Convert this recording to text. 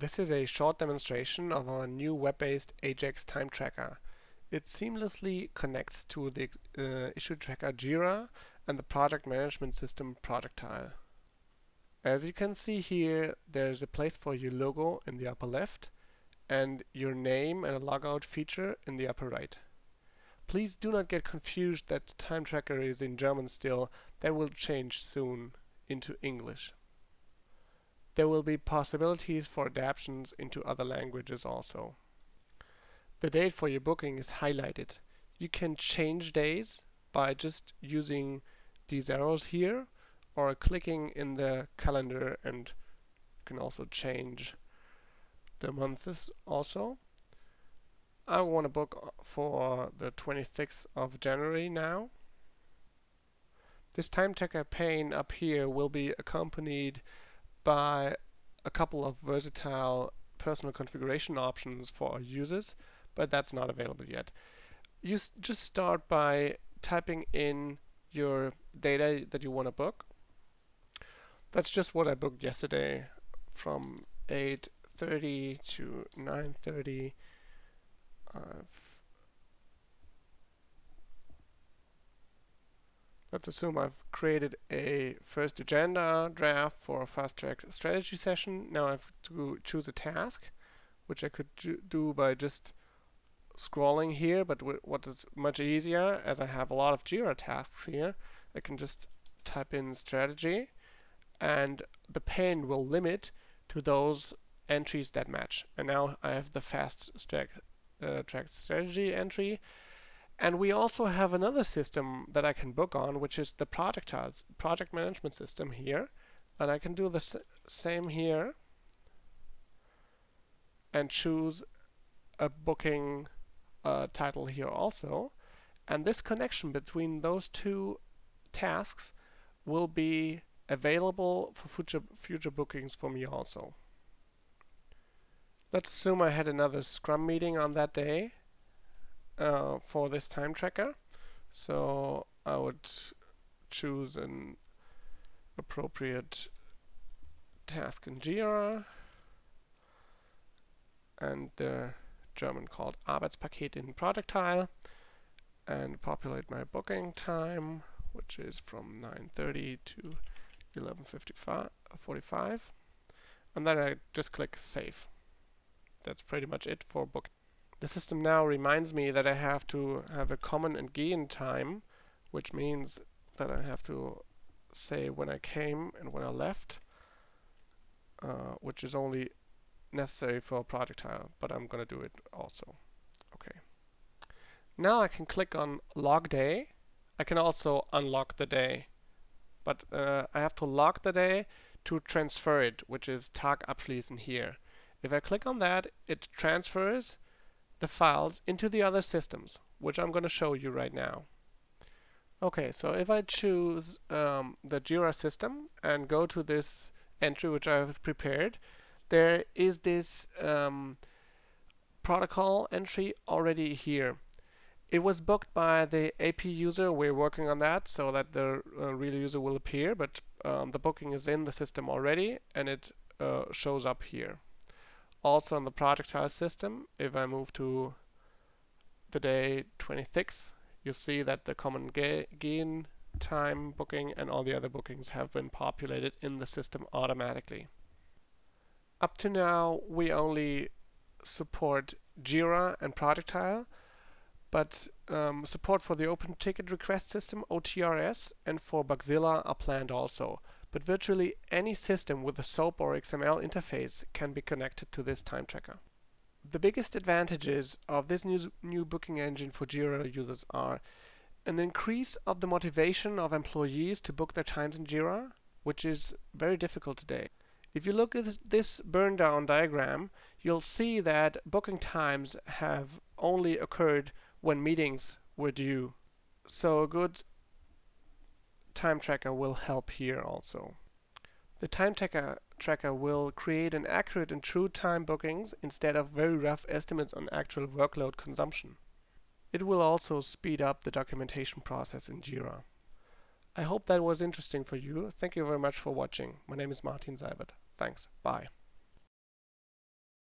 This is a short demonstration of our new web-based Ajax time tracker. It seamlessly connects to the uh, issue tracker Jira and the project management system Projectile. As you can see here, there's a place for your logo in the upper left and your name and a logout feature in the upper right. Please do not get confused that the time tracker is in German still, that will change soon into English. There will be possibilities for adaptations into other languages also. The date for your booking is highlighted. You can change days by just using these arrows here or clicking in the calendar and you can also change the months also. I want to book for the 26th of January now. This time tracker pane up here will be accompanied by a couple of versatile personal configuration options for our users, but that's not available yet. You just start by typing in your data that you want to book. That's just what I booked yesterday from 8.30 to 9.30. Uh, Let's assume I've created a first agenda draft for a fast track strategy session. Now I have to choose a task, which I could do by just scrolling here, but what is much easier, as I have a lot of Jira tasks here, I can just type in strategy, and the pane will limit to those entries that match. And now I have the fast track, uh, track strategy entry, and we also have another system that I can book on, which is the project project management system here. And I can do the same here and choose a booking uh, title here also. And this connection between those two tasks will be available for future, future bookings for me also. Let's assume I had another Scrum meeting on that day uh, for this time tracker. So I would choose an appropriate task in Jira and the German called Arbeitspaket in Projectile and populate my booking time which is from 9.30 to 11.45 and then I just click save. That's pretty much it for booking. The system now reminds me that I have to have a kommen and gehen time, which means that I have to say when I came and when I left, uh, which is only necessary for a projectile, but I'm gonna do it also. Okay. Now I can click on log day. I can also unlock the day, but uh, I have to log the day to transfer it, which is Tag abschließen here. If I click on that, it transfers the files into the other systems, which I'm going to show you right now. Okay, so if I choose um, the Jira system and go to this entry which I have prepared, there is this um, protocol entry already here. It was booked by the AP user. We're working on that so that the uh, real user will appear, but um, the booking is in the system already and it uh, shows up here also on the projectile system, if I move to the day 26, you see that the kommen gehen time booking and all the other bookings have been populated in the system automatically. Up to now, we only support Jira and Projectile, but um, support for the Open Ticket Request System, OTRS, and for Bugzilla are planned also but virtually any system with a SOAP or XML interface can be connected to this time tracker. The biggest advantages of this new, new booking engine for Jira users are an increase of the motivation of employees to book their times in Jira, which is very difficult today. If you look at this burn down diagram, you'll see that booking times have only occurred when meetings were due. So a good time tracker will help here also. The time tracker, tracker will create an accurate and true time bookings instead of very rough estimates on actual workload consumption. It will also speed up the documentation process in Jira. I hope that was interesting for you. Thank you very much for watching. My name is Martin Seibert. Thanks. Bye.